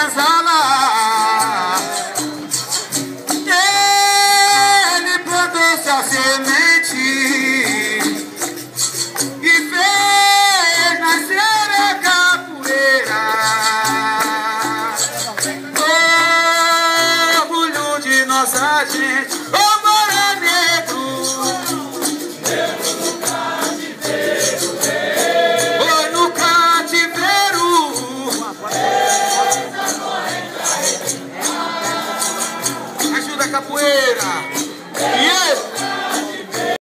senzala. Ele plantou sua semente e fez nascer a capoeira. Orgulho de nossa gente. capoeira.